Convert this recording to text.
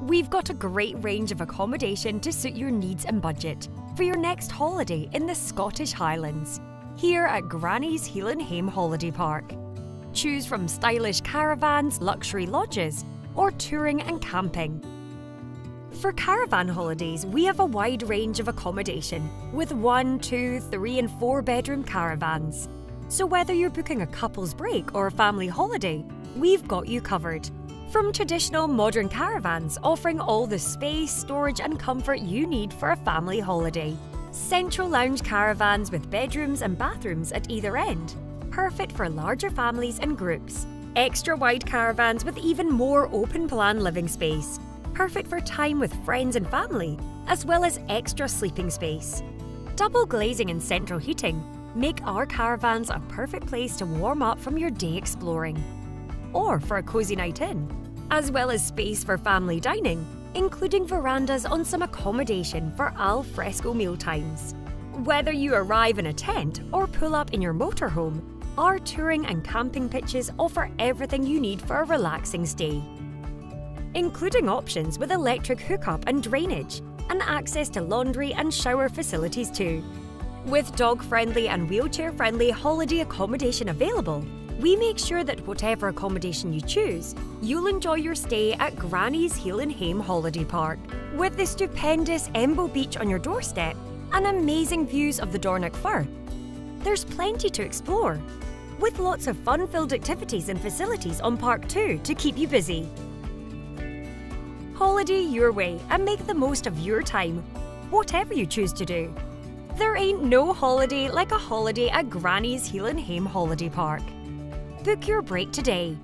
We've got a great range of accommodation to suit your needs and budget for your next holiday in the Scottish Highlands, here at Grannie's Heilan' Holiday Park. Choose from stylish caravans, luxury lodges, or touring and camping. For caravan holidays, we have a wide range of accommodation with one, two, three, and four bedroom caravans. So, whether you're booking a couple's break or a family holiday, we've got you covered. From traditional modern caravans offering all the space, storage, and comfort you need for a family holiday, central lounge caravans with bedrooms and bathrooms at either end, perfect for larger families and groups, extra wide caravans with even more open plan living space, perfect for time with friends and family, as well as extra sleeping space. Double glazing and central heating. Make our caravans a perfect place to warm up from your day exploring. Or for a cosy night in, as well as space for family dining, including verandas on some accommodation for al fresco mealtimes. Whether you arrive in a tent or pull up in your motorhome, our touring and camping pitches offer everything you need for a relaxing stay. Including options with electric hookup and drainage, and access to laundry and shower facilities too. With dog friendly and wheelchair friendly holiday accommodation available, we make sure that whatever accommodation you choose, you'll enjoy your stay at Grannie's Heilan' Holiday Park. With the stupendous Embo Beach on your doorstep and amazing views of the Dornoch Firth, there's plenty to explore, with lots of fun-filled activities and facilities on Park 2 to keep you busy. Holiday your way and make the most of your time, whatever you choose to do. There ain't no holiday like a holiday at Grannie's Heilan' Holiday Park. Book your break today